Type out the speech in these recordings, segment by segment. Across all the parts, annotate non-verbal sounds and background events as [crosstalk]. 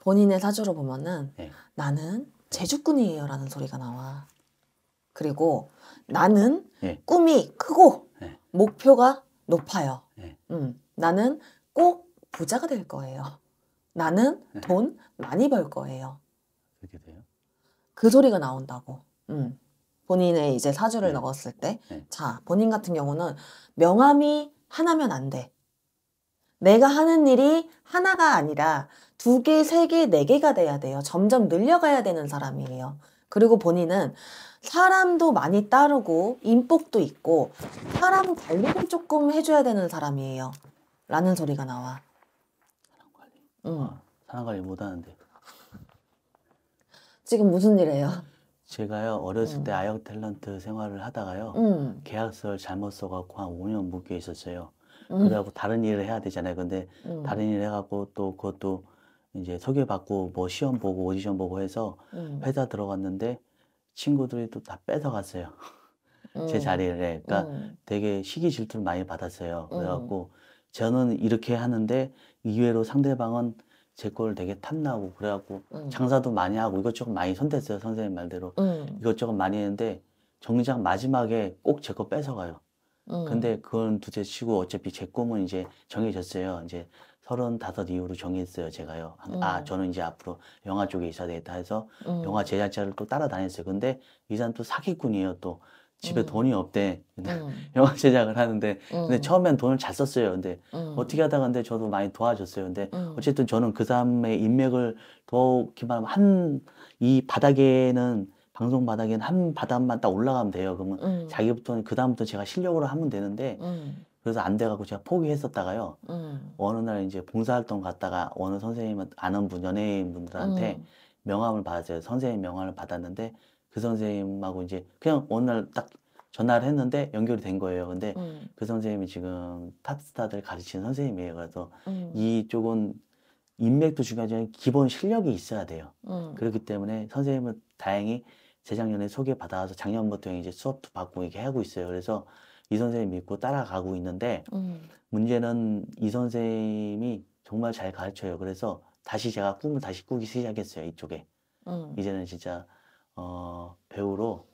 본인의 사주로 보면은 네. 나는 제주꾼이에요라는 소리가 나와. 그리고 나는 네. 꿈이 크고 네. 목표가 높아요. 네. 음, 나는 꼭 부자가 될 거예요. 나는 네. 돈 많이 벌 거예요. 그렇게 돼요. 그 소리가 나온다고. 음. 본인의 이제 사주를 네. 넣었을 때, 네. 자, 본인 같은 경우는 명함이 하나면 안 돼. 내가 하는 일이 하나가 아니라 두 개, 세 개, 네 개가 돼야 돼요. 점점 늘려가야 되는 사람이에요. 그리고 본인은 사람도 많이 따르고 인복도 있고 사람 관리를 조금 해줘야 되는 사람이에요. 라는 소리가 나와. 사람 관리. 음. 아, 사람 관리 못 하는데. 지금 무슨 일이에요? 제가요 어렸을 음. 때 아역 탤런트 생활을 하다가요 음, 계약서를 잘못 써갖고 한 5년 묶여 있었어요. 음, 그래갖고 다른 일을 해야 되잖아요. 근데 음, 다른 일 해갖고 또 그것도 이제 소개받고 뭐 시험 보고 오디션 보고 해서 음, 회사 들어갔는데 친구들이 또 다 뺏어갔어요. [laughs] 제 음, 자리를. 그러니까 음, 되게 시기 질투를 많이 받았어요. 음. 그래갖고 저는 이렇게 하는데 이외로 상대방은 제 걸 되게 탐나고 그래갖고 음, 장사도 많이 하고 이것저것 많이 손댔어요. 선생님 말대로. 음, 이것저것 많이 했는데 정작 마지막에 꼭 제 거 뺏어가요. 음, 근데 그건 두째 치고 어차피 제 꿈은 이제 정해졌어요. 이제 서른다섯 이후로 정했어요. 제가요. 아, 음. 저는 이제 앞으로 영화 쪽에 있어야 되겠다 해서 음, 영화 제작자를 또 따라다녔어요. 근데 이 사람 또 사기꾼이에요. 또 집에 음. 돈이 없대. 음, [laughs] 영화 제작을 하는데 근데 음, 처음엔 돈을 잘 썼어요. 근데 음, 어떻게 하다가 근데 저도 많이 도와줬어요. 근데 음, 어쨌든 저는 그 사람의 인맥을 도우기만 한이 바닥에는 방송 바닥에는 한 바닥만 딱 올라가면 돼요. 그러면 음, 자기부터는 그 다음부터 제가 실력으로 하면 되는데 음, 그래서 안 돼갖고 제가 포기했었다가요. 음, 어느 날 이제 봉사활동 갔다가 어느 선생님은 아는 분 연예인 분들한테 음, 명함을 받았어요. 선생님 명함을 받았는데 그 선생님하고 이제 그냥 어느 날 딱 전화를 했는데 연결이 된 거예요. 근데 음, 그 선생님이 지금 탑스타들 가르치는 선생님이에요. 그래서 음, 이쪽은 인맥도 중요하지만 기본 실력이 있어야 돼요. 음, 그렇기 때문에 선생님은 다행히 재작년에 소개받아서 작년부터 이제 수업도 받고 이렇게 하고 있어요. 그래서 이 선생님 믿고 따라가고 있는데 음, 문제는 이 선생님이 정말 잘 가르쳐요. 그래서 다시 제가 꿈을 다시 꾸기 시작했어요. 이쪽에. 음, 이제는 진짜 어, 배우로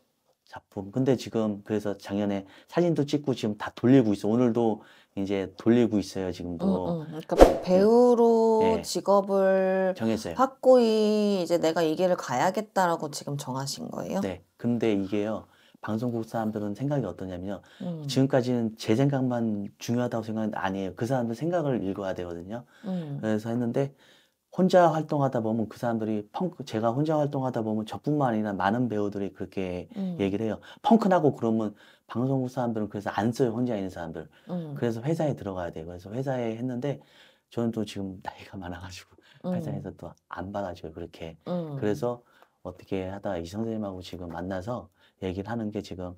작품. 근데 지금 그래서 작년에 사진도 찍고 지금 다 돌리고 있어. 오늘도 이제 돌리고 있어요. 지금도 음, 음. 그러니까 배우로 네. 직업을 정했어요. 확고히 이제 내가 이 길을 가야겠다라고 지금 정하신 거예요? 네. 근데 이게요. 방송국 사람들은 생각이 어떠냐면요. 음, 지금까지는 제 생각만 중요하다고 생각했는데 아니에요. 그 사람들 생각을 읽어야 되거든요. 음, 그래서 했는데 혼자 활동하다 보면 그 사람들이 펑크 제가 혼자 활동하다 보면 저뿐만 아니라 많은 배우들이 그렇게 음, 얘기를 해요. 펑크 나고 그러면 방송국 사람들은 그래서 안 써요. 혼자 있는 사람들. 음, 그래서 회사에 들어가야 돼요. 그래서 회사에 했는데 저는 또 지금 나이가 많아가지고 음, 회사에서 또 안 받아줘요. 그렇게. 음, 그래서 어떻게 하다 이 선생님하고 지금 만나서 얘기를 하는 게 지금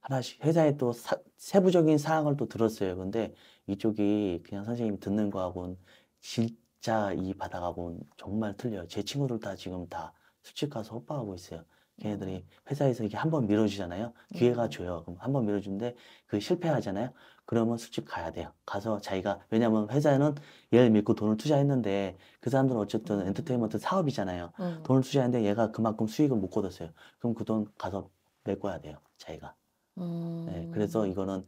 하나씩 회사에 또 사- 세부적인 사항을 또 들었어요. 근데 이쪽이 그냥 선생님이 듣는 거하고는 진짜 이 바닥하고는 정말 틀려요. 제 친구들 다 지금 다 술집 가서 호빠하고 있어요. 걔네들이 회사에서 이게 한 번 밀어주잖아요. 기회가 음. 줘요. 그럼 한 번 밀어주는데 그 실패하잖아요. 그러면 술집 가야 돼요. 가서 자기가 왜냐면 회사에는 얘를 믿고 돈을 투자했는데 그 사람들은 어쨌든 음. 엔터테인먼트 사업이잖아요. 음, 돈을 투자했는데 얘가 그만큼 수익을 못 거뒀어요. 그럼 그 돈 가서 메꿔야 돼요. 자기가. 음, 네, 그래서 이거는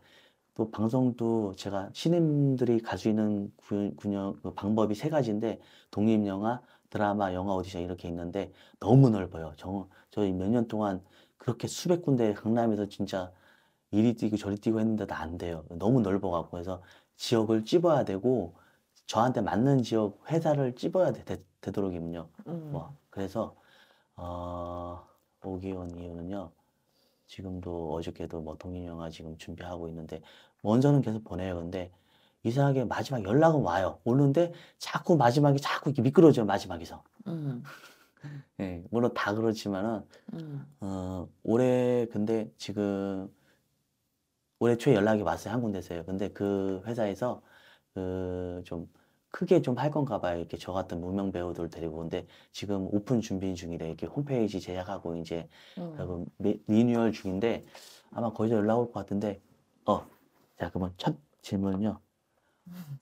또 방송도 제가 신인들이 갈 수 있는 구- 군영 그 방법이 세 가지인데 독립 영화, 드라마, 영화 오디션 이렇게 있는데 너무 넓어요. 저, 저희 몇 년 동안 그렇게 수백 군데 강남에서 진짜 이리 뛰고 저리 뛰고 했는데도 안 돼요. 너무 넓어갖고 그래서 지역을 찝어야 되고 저한테 맞는 지역 회사를 찝어야 돼, 되, 되 도록이면요. 음, 뭐 그래서 어, 오기 온 이유는요. 지금도 어저께도 뭐 독립 영화 지금 준비하고 있는데 원서는 계속 보내요. 근데 이상하게 마지막 연락은 와요. 오는데 자꾸 마지막에 자꾸 이렇게 미끄러져요. 마지막에서. 음, 예, 물론 다 그렇지만은 음, 어, 올해 근데 지금 올해 초에 연락이 왔어요. 한 군데서요. 근데 그 회사에서 그 좀 크게 좀 할 건가 봐요. 이렇게 저 같은 무명 배우들 데리고 근데 지금 오픈 준비 중이래. 이렇게 홈페이지 제작하고 이제 음, 그리고 미- 리뉴얼 중인데 아마 거기서 연락 올 것 같은데 어, 자 그러면 첫 질문은요.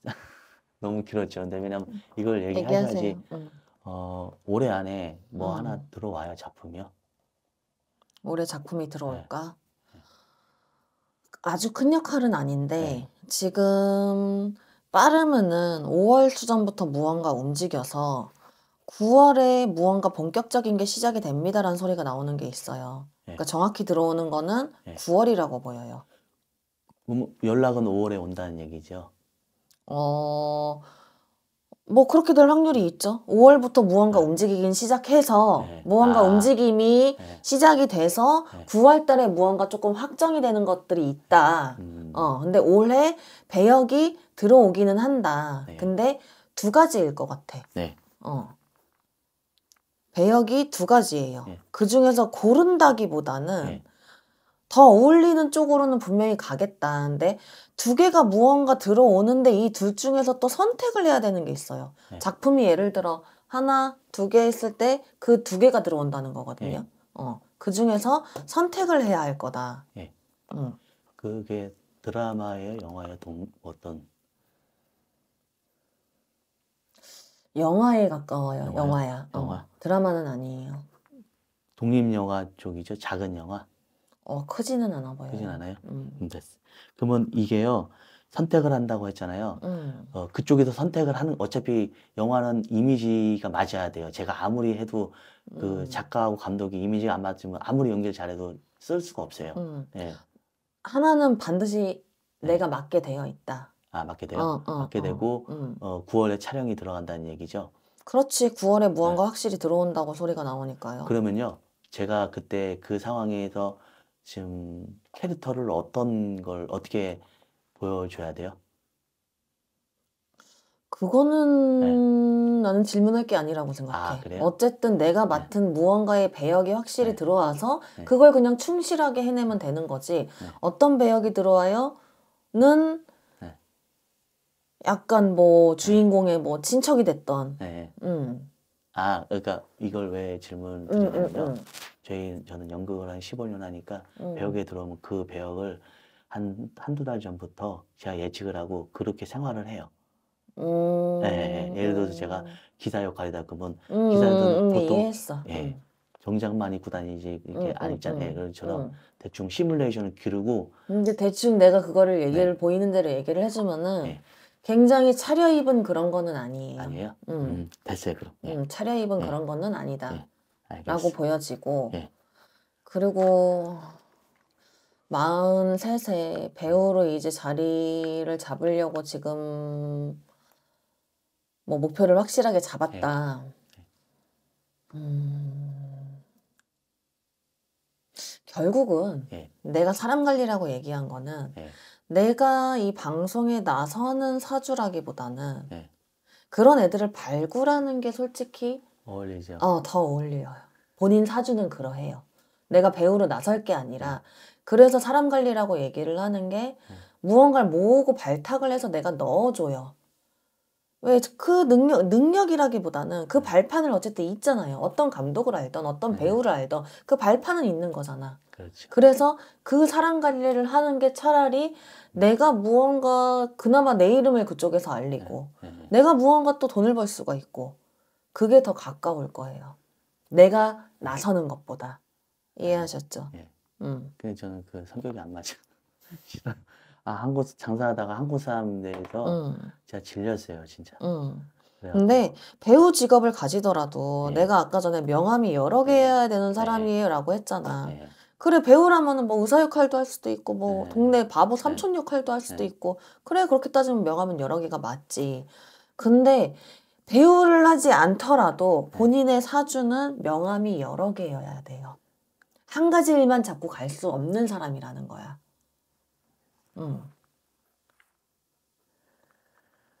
[laughs] 너무 길었죠. 근데 왜냐면 이걸 얘기해야지 얘기하세요. 음, 어, 올해 안에 뭐 음. 하나 들어와요, 작품이요? 올해 작품이 들어올까? 네. 아주 큰 역할은 아닌데 네. 지금 빠르면은 5월 수전부터 무언가 움직여서 9월에 무언가 본격적인 게 시작이 됩니다라는 소리가 나오는 게 있어요. 네. 그러니까 정확히 들어오는 거는 네. 9월이라고 보여요. 음, 연락은 5월에 온다는 얘기죠. 어, 뭐 그렇게 될 확률이 있죠. 5월부터 무언가 네. 움직이긴 시작해서 네. 무언가 아. 움직임이 네. 시작이 돼서 네. 9월 달에 무언가 조금 확정이 되는 것들이 있다. 음, 어, 근데 올해 배역이 들어오기는 한다. 네. 근데 두 가지일 것 같아. 네. 어. 배역이 두 가지예요. 네. 그 중에서 고른다기보다는 네. 더 어울리는 쪽으로는 분명히 가겠다. 근데 두 개가 무언가 들어오는데 이 둘 중에서 또 선택을 해야 되는 게 있어요. 네. 작품이 예를 들어 하나, 두개 했을 때 그 두 개가 들어온다는 거거든요. 네. 어. 그 중에서 선택을 해야 할 거다. 네. 응. 그게 드라마예요, 영화예요, 동, 어떤? 영화에 가까워요. 영화야. 어. 영화. 드라마는 아니에요. 독립 영화 쪽이죠? 작은 영화? 어, 크지는 않아 보여요. 그러진 않아요? 음. 음, 됐어. 그러면 이게요, 선택을 한다고 했잖아요. 음. 어, 그쪽에서 선택을 하는, 어차피 영화는 이미지가 맞아야 돼요. 제가 아무리 해도 그 음. 작가하고 감독이 이미지가 안 맞으면 아무리 연기를 잘해도 쓸 수가 없어요. 음. 예. 하나는 반드시 네. 내가 맡게 되어 있다. 아, 맞게 돼요? 어, 어, 맡게 어. 되고, 음. 어, 9월에 촬영이 들어간다는 얘기죠. 그렇지. 9월에 무언가 확실히 들어온다고 소리가 나오니까요. 네. 그러면요, 제가 그때 그 상황에서 지금 캐릭터를 어떤 걸 어떻게 보여줘야 돼요? 그거는 나는 질문할 게 아니라고 생각해. 네. 아, 그래요? 어쨌든 내가 맡은 무언가의 배역이 확실히 네. 들어와서 네. 그걸 그냥 충실하게 해내면 되는 거지. 네. 어떤 배역이 들어와요?는 네. 약간 뭐 주인공의 뭐 친척이 됐던. 네. 음. 아, 그러니까 이걸 왜 질문 음, 음. 음. 저희, 저는 연극을 한 15년 하니까 음. 배역에 들어오면 그 배역을 한, 한두 달 전부터 제가 예측을 하고 그렇게 생활을 해요. 음. 예, 예. 예를 들어서 제가 기사 역할이다 그러면 음, 기사들은 음, 음, 보통 이해했어. 예, 음. 정장만 입고 다니지 이렇게 음, 안 음, 입잖아요. 음. 대충 시뮬레이션을 기르고 근데 대충 내가 그거를 얘기를 보이는 대로 얘기를 해주면은 네. 굉장히 차려입은 그런 거는 아니에요. 아니에요? 음. 음, 됐어요, 그럼. 예, 음, 차려입은 네. 그런 거는 아니다. 네. 라고 알겠어요. 보여지고 예. 그리고 43세 배우로 이제 자리를 잡으려고 지금 뭐 목표를 확실하게 잡았다. 네. 음, 결국은 예. 내가 사람 관리라고 얘기한 거는 예. 내가 이 방송에 나서는 사주라기보다는 예. 그런 애들을 발굴하는 게 솔직히 어울리죠. 어, 더 어울려요. 본인 사주는 그러해요. 내가 배우로 나설 게 아니라 그래서 사람 관리라고 얘기를 하는 게 무언가를 모으고 발탁을 해서 내가 넣어줘요. 왜 그 능력 능력이라기보다는 그 발판을 어쨌든 있잖아요. 어떤 감독을 알던 어떤 네. 배우를 알던 그 발판은 있는 거잖아. 그렇죠. 그래서 그 사람 관리를 하는 게 차라리 내가 무언가 그나마 내 이름을 그쪽에서 알리고 예, 예. 내가 무언가 또 돈을 벌 수가 있고 그게 더 가까울 거예요. 내가 나서는 것보다 이해하셨죠? 예. 음. 근데 저는 그 성격이 안 맞아. [laughs] 아, 한국 장사하다가 한국 사람 대해서 음. 제가 질렸어요, 진짜. 음. 근데 배우 직업을 가지더라도 네. 내가 아까 전에 명함이 여러 개 네. 해야 되는 사람이에요라고 했잖아. 예. 그래 배우라면은 뭐 의사 역할도 할 수도 있고 뭐 네. 동네 바보 삼촌 역할도 할 수도 네. 있고 그래 그렇게 따지면 명함은 여러 개가 맞지. 근데 배우를 하지 않더라도 네. 본인의 사주는 명함이 여러 개여야 돼요. 한 가지 일만 잡고 갈 수 없는 사람이라는 거야. 음.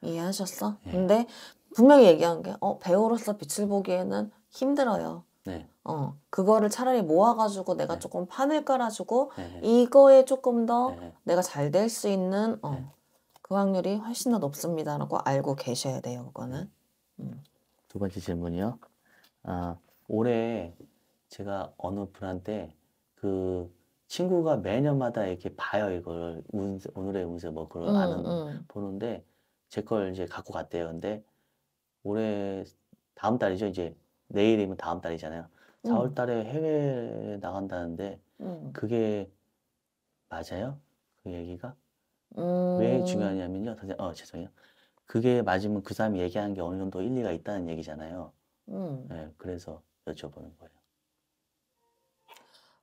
이해하셨어? 네. 근데 분명히 얘기한 게, 어, 배우로서 빛을 보기에는 힘들어요. 네. 어, 그거를 차라리 모아가지고 내가 네. 조금 판을 깔아주고 네. 이거에 조금 더 네. 내가 잘 될 수 있는 어, 네. 그 확률이 훨씬 더 높습니다라고 알고 계셔야 돼요, 그거는. 두 번째 질문이요. 아, 올해 제가 어느 분한테 그 친구가 매년마다 이렇게 봐요, 이걸. 운세, 오늘의 운세 뭐 그걸 음, 아는, 음. 보는데 제 걸 이제 갖고 갔대요. 근데 올해 다음 달이죠. 이제 내일이면 다음 달이잖아요. 음. 4월 달에 해외 나간다는데 음. 그게 맞아요? 그 얘기가? 음. 왜 중요하냐면요. 선생님, 어, 죄송해요. 그게 맞으면 그 사람이 얘기한 게 어느 정도 일리가 있다는 얘기잖아요. 음. 네, 그래서 여쭤보는 거예요.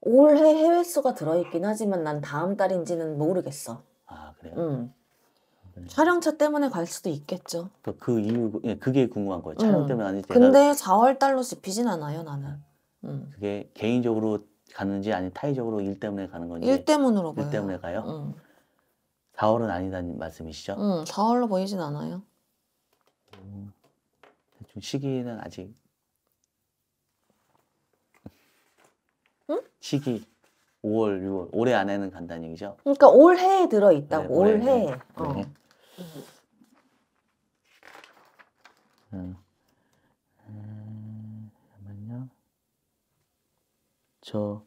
올해 해외 수가 들어있긴 하지만 난 다음 달인지는 모르겠어. 아, 그래요? 음. 네. 촬영차 때문에 갈 수도 있겠죠. 그, 그 이유, 예, 그게 궁금한 거예요. 촬영 음. 때문에 제가 근데 4월 달로 집히진 않아요, 나는. 음. 그게 개인적으로 가는지 아니면 타의적으로 일 때문에 가는 건지 일 때문으로 일 보여요. 때문에 가요? 응. 4월은 아니다는 말씀이시죠? 응, 4월로 보이진 않아요. 좀 시기는 아직 [laughs] 응? 시기 5월, 6월 올해 안에는 간다는 얘기죠? 그러니까 올해에 들어 있다고. 네, 올해, 올해. 네. 어. 네. 음. 음, 잠깐만요. 저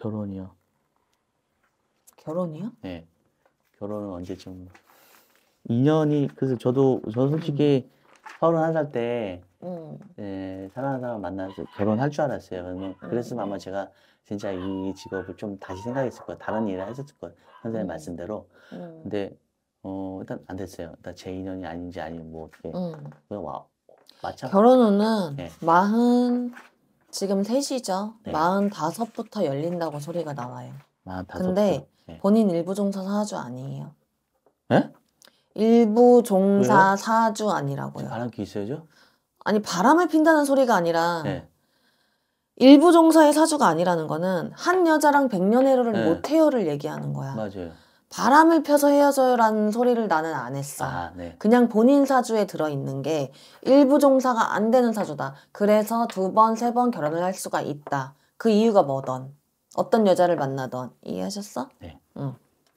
결혼이요. 결혼이요? 네. 결혼은 언제쯤? 2년이 그래서 저도 저 솔직히 31살 때 응. 예, 사랑하는 사람 만나서 결혼할 줄 알았어요. 그러면 그랬으면 아마 제가 진짜 이 직업을 좀 다시 생각했을 거예요. 다른 일을 했었을 거예요. 선생님 음. 말씀대로. 응. 근데 어, 일단 안 됐어요. 일단 제 인연이 아닌지 아니면 뭐 어떻게 응. 그냥 와 마찬 결혼 후는 네. 마흔 지금 셋이죠. 네. 마흔 다섯부터 열린다고 소리가 나와요. 만 다섯 근데 분. 네. 본인 일부 종사 사주 아니에요. 예? 일부 종사 왜요? 사주 아니라고요. 바람기 있어야죠? 아니 바람을 핀다는 소리가 아니라 네. 일부 종사의 사주가 아니라는 거는 한 여자랑 백년 해로를 네. 못 해요를 얘기하는 거야. 맞아요. 바람을 펴서 헤어져요라는 소리를 나는 안 했어. 아, 네. 그냥 본인 사주에 들어있는 게 일부 종사가 안 되는 사주다. 그래서 두 번, 세 번 결혼을 할 수가 있다. 그 이유가 뭐던, 어떤 여자를 만나던. 이해하셨어? 네. 응.